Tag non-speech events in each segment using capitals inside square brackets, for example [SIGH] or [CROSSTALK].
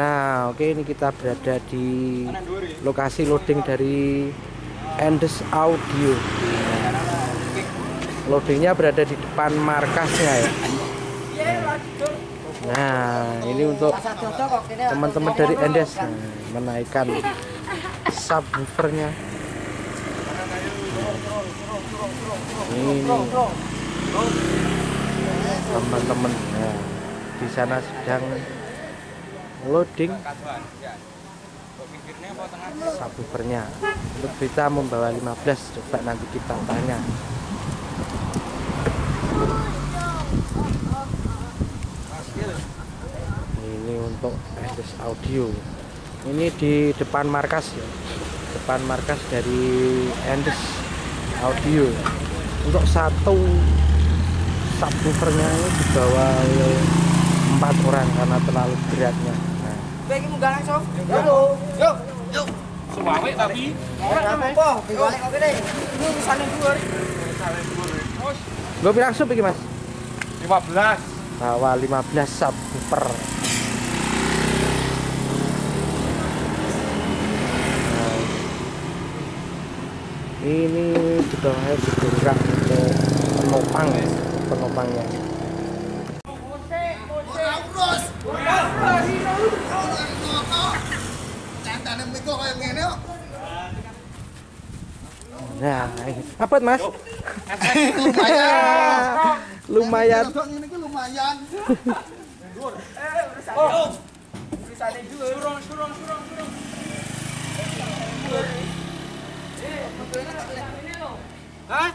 Nah, oke ini kita berada di lokasi loading dari Endes Audio. Loadingnya berada di depan markasnya ya. Nah, ini untuk teman-teman dari Endes nah, menaikkan subwoofernya. Ini teman-teman. Nah, di sana sedang loading. Subwoofernya. Untuk kita membawa 15 coba nanti kita tanya. Ini untuk Endes Audio. Ini di depan markas ya. Depan markas dari Endes Audio. Untuk satu subwoofernya ini dibawa oleh empat orang karena terlalu beratnya langsung. Halo. Yuk. Yuk. Suwawe tapi Ora apa-apa, dhuwur. gue bilang sup iki mas 15. bawa 15 subwoofer Nah, ini di bawahnya didongkrak ke penopang ya penopangnya nah apa mas lumayan lumayan. Surung, surung. Hah?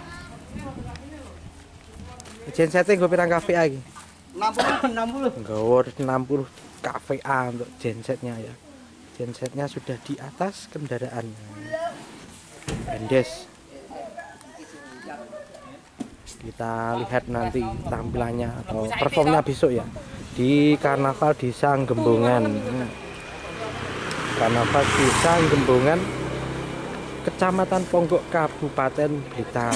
gensetnya gue pirang KVA lagi 60 60. Gawor 60 KVA untuk gensetnya ya gensetnya sudah di atas kendaraannya Endes kita lihat nanti tampilannya atau performnya besok ya. Di Karnaval Desa Gembongan. Karnaval Desa Gembongan Kecamatan Ponggok Kabupaten Blitar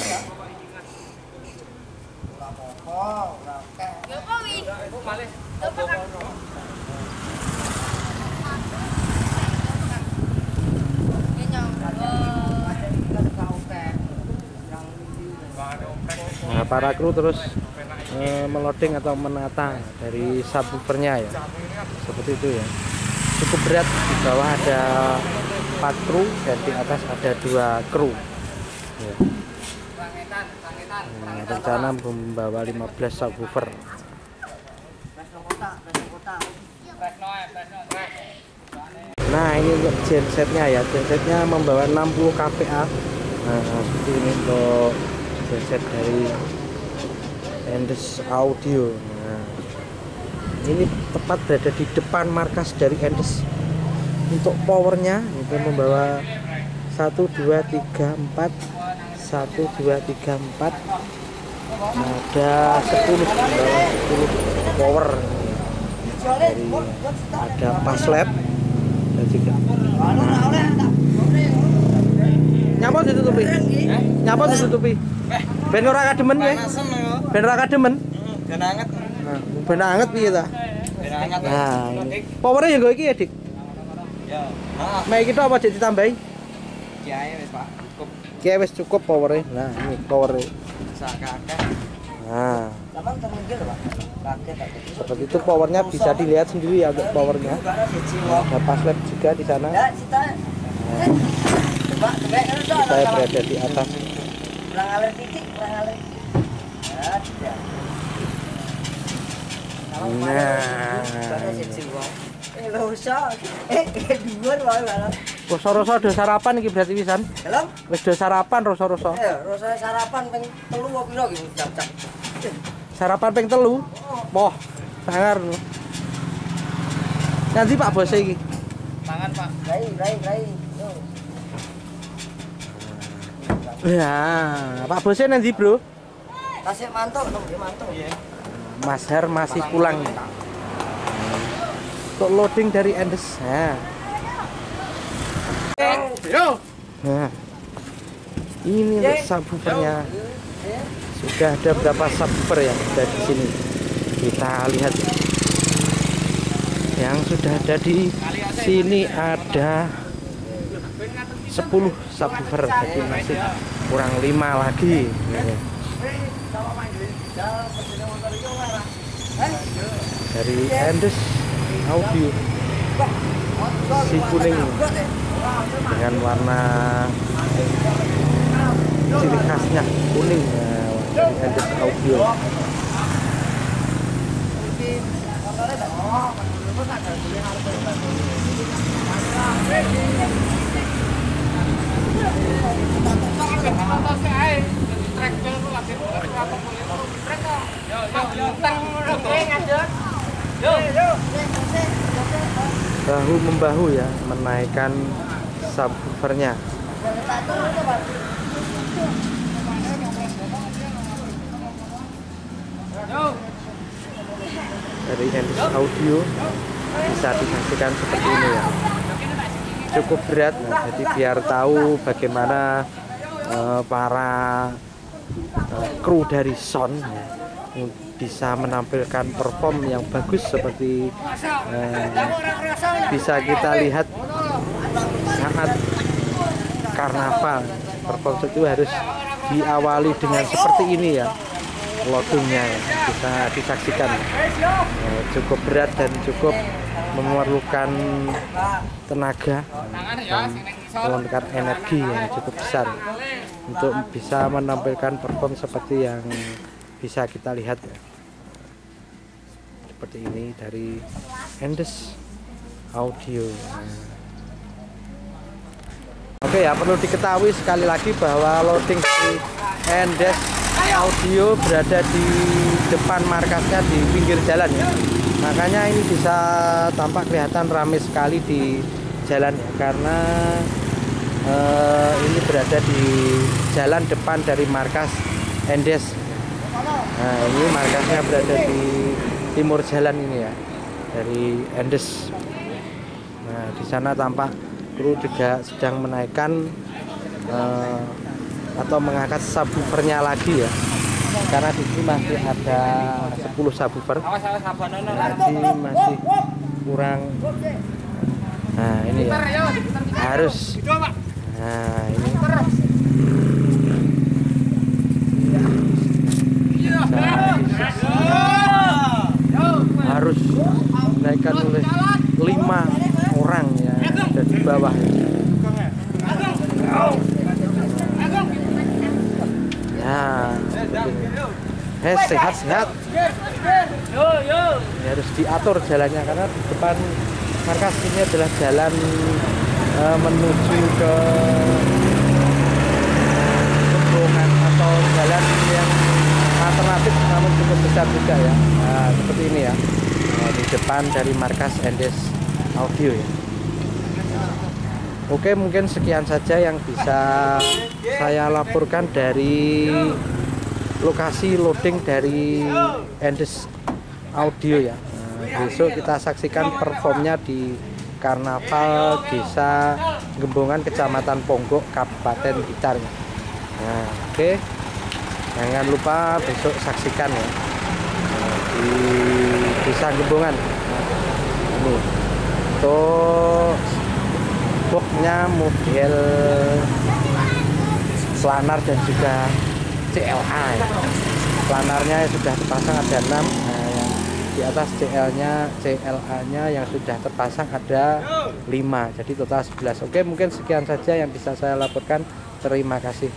para kru terus eh, meloding atau menata dari subwoofernya ya. Seperti itu ya. Cukup berat di bawah ada 4 kru dan di atas ada dua kru. Ya. Nah, rencana membawa 15 subwoofer. Nah, ini untuk gensetnya ya. Gensetnya membawa 60 kPa. Nah, seperti ini untuk genset dari Endes Audio. Nah, ini tepat berada di depan markas dari Endes. Untuk powernya itu membawa 1 2 3 4 1 2 3 4 ada 10 membawa 10 power. Dari ada pas lab. Dan juga nyapa ditutupi? Nyapa ditutupi? Ben ora kademen ya ben ora kademen. Ben anget. nah ben anget piye ta? Ben anget. nah powernya ya gue iki ya dik Ya. Nah, mek kita apa dik ditambahi? Kiai wis Pak. Cukup. Oke wis cukup powernya. Nah ini powernya. Sak kakek. nah. Iki gitu. seperti itu powernya bisa dilihat sendiri ya untuk powernya. Ada pas lab juga di sana. Ya, udah saya berada di atas Ya. Nah. Rosa-rosa udah sarapan iki berarti pisan wis udah sarapan rosa-rosa Eh, rasa sarapan ping telu apa piro iki cak-cak. sarapan ping telu Wah, sangar. Nanti Pak Bos iki. Tangan Pak. Rai, rai, rai. Ya, Pak Bosnya nanti bro. Tasik mantuk, dong, dia mantuk. Iya. Mas Har masih pulang. Untuk loading dari Endes. Nah, Yo. nah. Ini untuk subwoofernya. Sudah ada berapa subwoofer yang ada di sini. Kita lihat. yang sudah ada di sini ada 10 subwoofer jadi masih kurang lima lagi Ini. Dari Andes Audio si kuning dengan warna ciri khasnya kuning nah, dari Andes Audio bahu membahu ya menaikkan subwoofernya. Dari Endus Audio bisa disaksikan seperti ini ya. Cukup berat nah, jadi biar tahu bagaimana eh, para kru dari Son bisa menampilkan perform yang bagus seperti eh, bisa kita lihat saat karnaval perform itu harus diawali dengan seperti ini ya loadingnya ya. bisa disaksikan Eh, cukup berat dan cukup memerlukan tenaga dan memerlukan energi yang cukup besar untuk bisa menampilkan perform seperti yang bisa kita lihat ya. seperti ini dari Endes Audio Nah. Oke ya perlu diketahui sekali lagi bahwa loading dari Endes Audio berada di depan markasnya di pinggir jalan ya. Makanya ini bisa tampak kelihatan ramai sekali di jalan ya karena eh, ini berada di jalan depan dari markas Endes. Nah, ini markasnya berada di timur jalan ini ya dari Endes. Nah, di sana tampak kru juga sedang menaikkan eh, atau mengangkat subwoofernya lagi ya. Karena di sini masih ada 10 subwoofer. Jadi masih kurang. Nah, ini ya. Harus Nah, ini harus dinaikkan oleh lima orang ya ada di bawah. Ya, eh sehat sehat. Ini harus diatur jalannya karena di depan markas ini adalah jalan eh, menuju ke Kebongan atau jalan yang alternatif namun cukup besar juga ya. Nah, seperti ini ya. Nah, di depan dari markas Endes Audio ya. Oke, mungkin sekian saja yang bisa saya laporkan dari lokasi loading dari Endes Audio ya. Nah, besok kita saksikan performnya di Karnaval Desa Gembongan Kecamatan Ponggok Kabupaten Blitar. Nah, oke. Jangan lupa besok saksikan ya. Di Desa Gembongan. Ini. Untuk boxnya model planar dan juga CLA ya. Planarnya sudah terpasang ada 6 nah, yang di atas CL-nya CLA-nya yang sudah terpasang ada 5 jadi total 11 oke mungkin sekian saja yang bisa saya laporkan. Terima kasih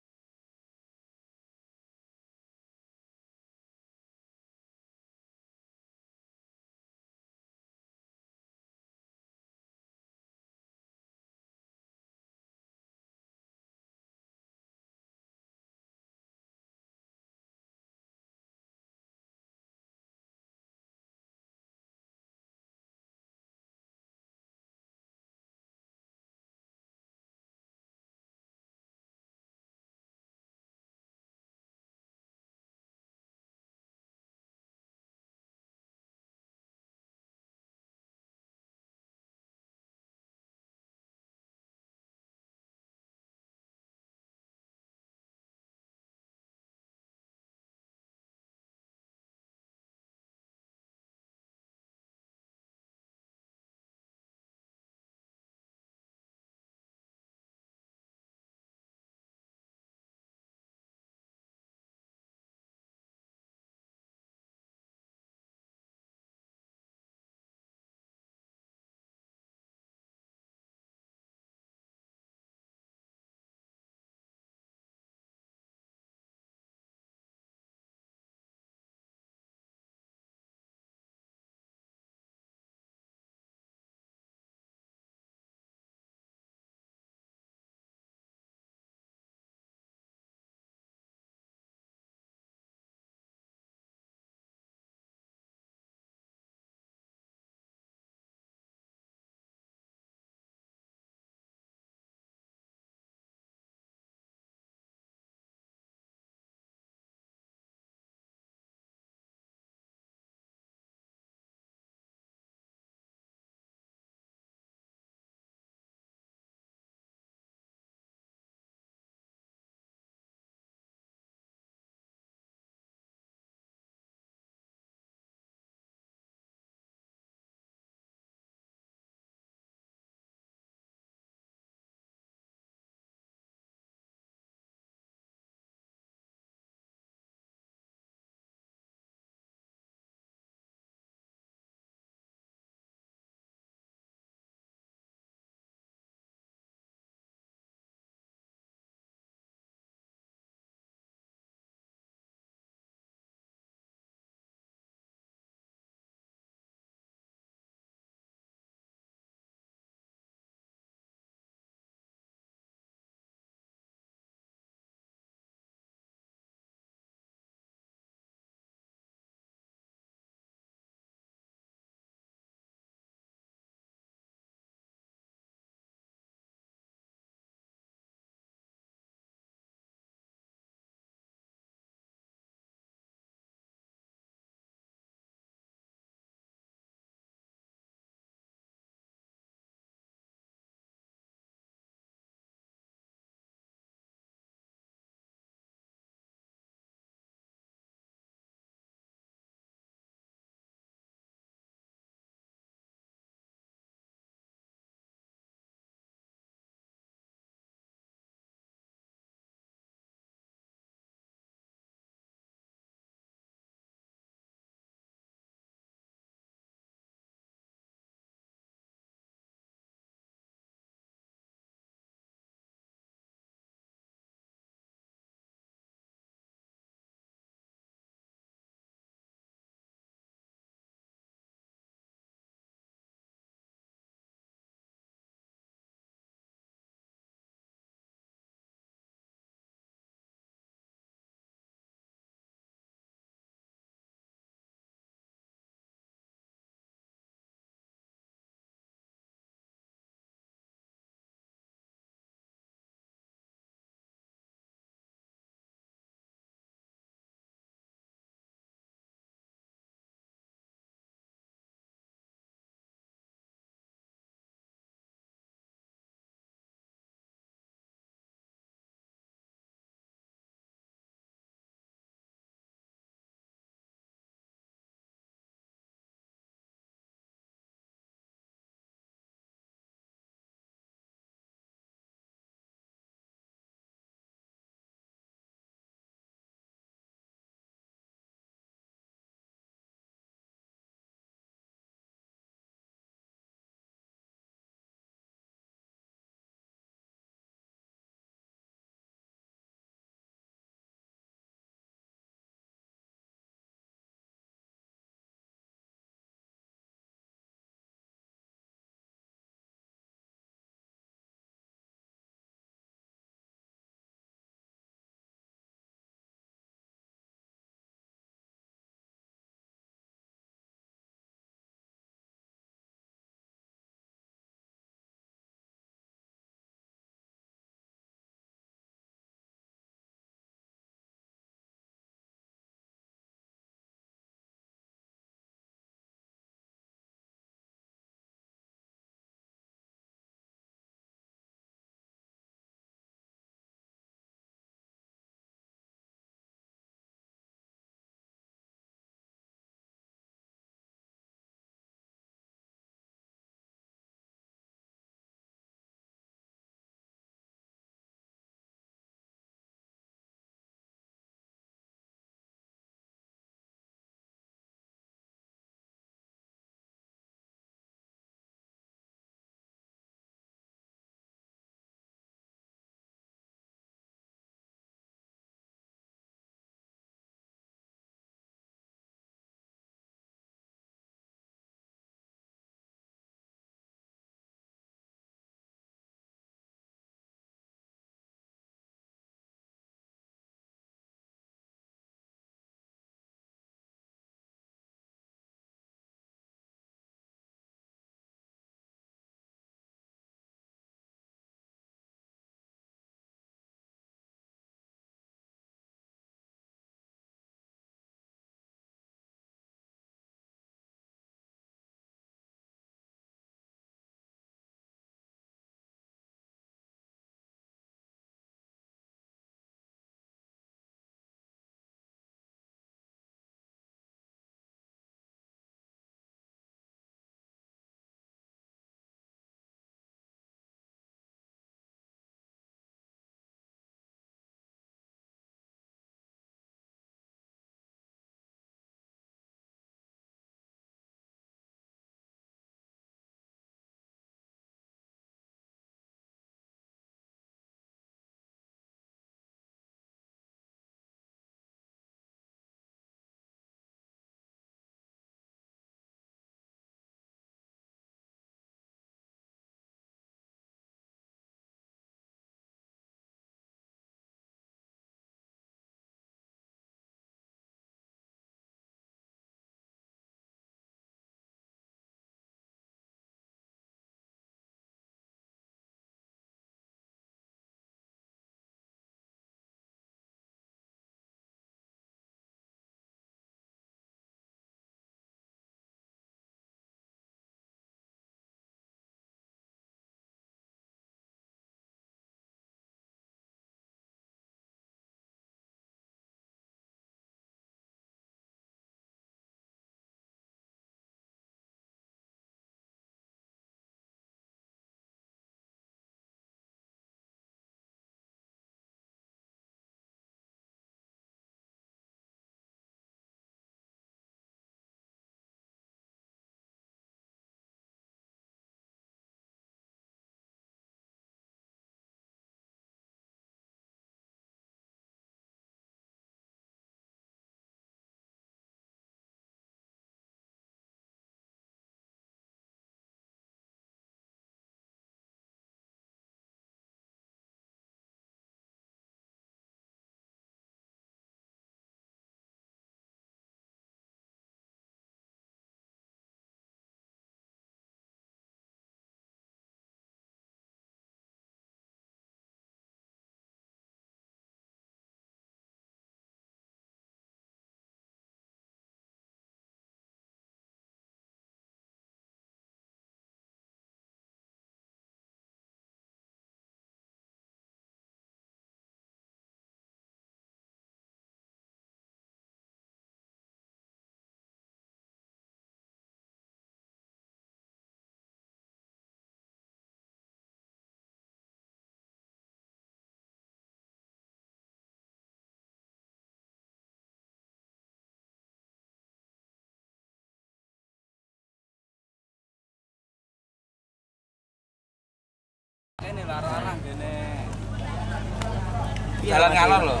Jalan ngalor loh.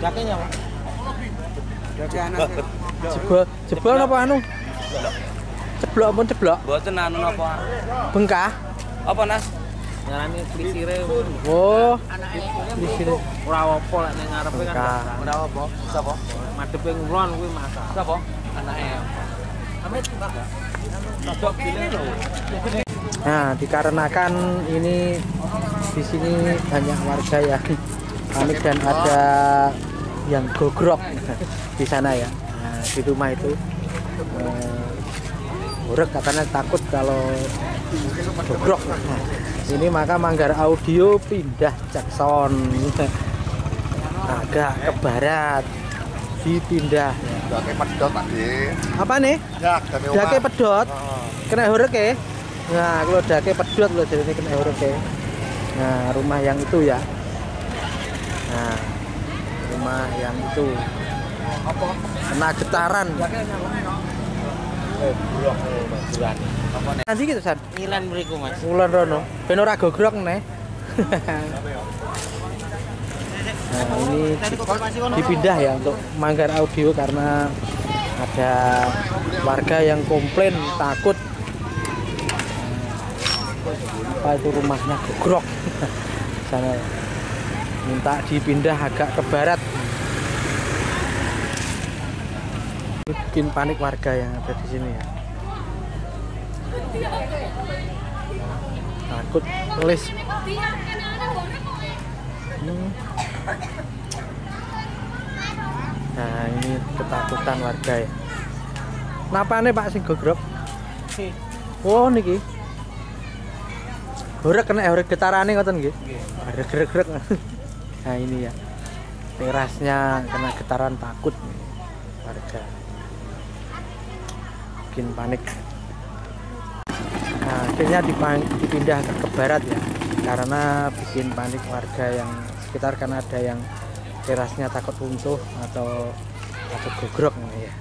Jakenya, Pak. Jake anak. Jebol, jebol apa anu? Ceblok pun ceblok. Boten anu napa? Bengkah. Apa Nas? Ngarani plisire. Oh, sini. Ora apa lek ning ngarepe kan. Ora apa? Sapa? Madepe ngulon kuwi masak. Sapa? Anake. Amit. Nah, dikarenakan ini di sini banyak warga yang panik dan ada yang gogrok [LAUGHS] di sana ya. Nah, di rumah itu eh, Burek katanya takut kalau gogrok. Nah, ini maka Manggar Audio pindah Jackson [LAUGHS] agak ke barat dipindah. Dake pedot tadi. Apa nih? Ya, dari Dake pedot. Kena horek ya? Nah, kalau dake pedot loh jadi kena horek ya. Nah, rumah yang itu ya. Nah, rumah yang itu. Kena getaran. Nanti gitu san. Ngilan mriku Mas. Wulan rono. Ben ora gogrok neh. Nah, ini dipindah ya untuk Manggar Audio karena ada warga yang komplain takut apa itu rumahnya gogrok [LAUGHS] sana minta dipindah agak ke barat bikin panik warga yang ada di sini ya takut ngelis Hmm. Nah ini ketakutan warga ya. Kenapa nih Pak sing gogrok? Oh niki. Horek kena horek getarane ngoten nggih. Gerek-gerek. Nah ini ya. Terasnya kena getaran takut nih, warga. Bikin panik. Nah, akhirnya dipindah ke, barat ya karena bikin panik warga yang sekitar karena ada yang terasnya takut runtuh atau atau gogrok ya